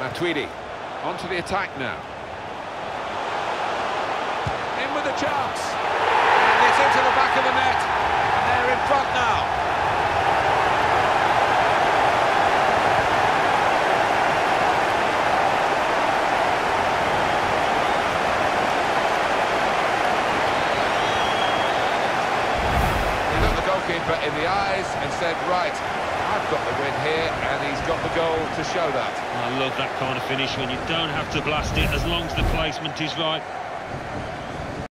Matuidi. On to the attack now. In with a chance. And it's into the back of the net. And they're in front now. Looked the goalkeeper in the eyes and said, right, I've got the win here, and he's got the goal to show that. I love that kind of finish when you don't have to blast it as long as the placement is right.